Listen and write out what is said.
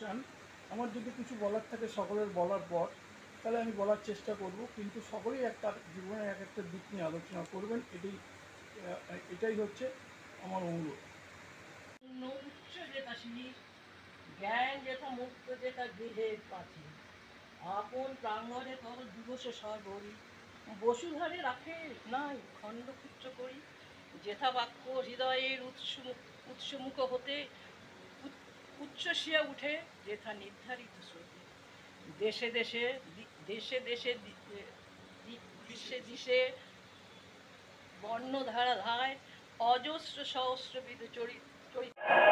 চান, আমার যদি কিছু বলার থাকে সকলের বলার পর, তাহলে আমি বলার চেষ্টা করব। কিন্তু সকলেই একটা জীবনের এক একটা দিক নিয়ে আলোচনা করবেন এটাই এটাই হচ্ছে আমার অনুরোধ। উচ্চ যেটা জ্ঞান যেথা মুক্ত যেথা গৃহের পাখি, আপন প্রাঙ্গণে তর দিবস সর্বরি, বসুধারে রাখে নাই খণ্ডপুত্র করি যেথা বাক্য হৃদয়ের উৎস উৎসমুখ হতে উচ্চ- উচ্ছ্বসিয়া উঠে যেথা নির্ধারিত স্রোতে। দেশে দেশে দেশে দেশে দিশে দিশে বর্ণধারা ধায় অজস্র সহস্রবিধ চরিত